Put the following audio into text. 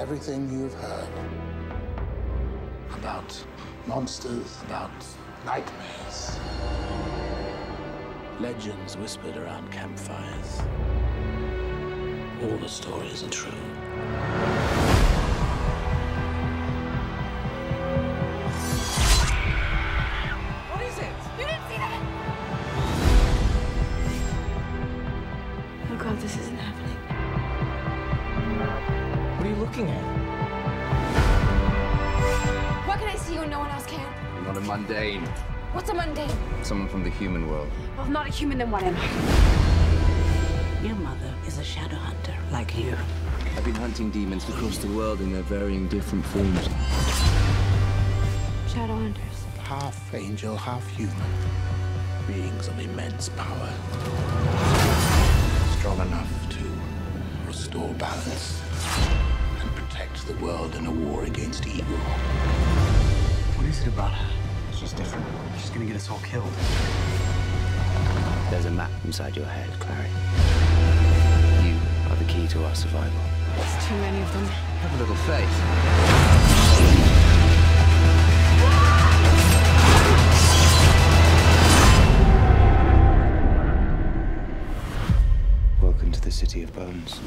everything you've heard about monsters, about nightmares, legends whispered around campfires. All the stories are true. Looking at? Why can I see you and no one else can? You're not a mundane. What's a mundane? Someone from the human world. Well, if not a human, then what am I? Your mother is a shadow hunter, like you. I've been hunting demons across the world in their varying different forms. Shadow hunters. Half angel, half human. Beings of immense power. Strong enough to restore balance and protect the world in a war against evil. What is it about her? She's different. She's gonna get us all killed. There's a map inside your head, Clary. You are the key to our survival. There's too many of them. Have a little faith. Welcome to the City of Bones.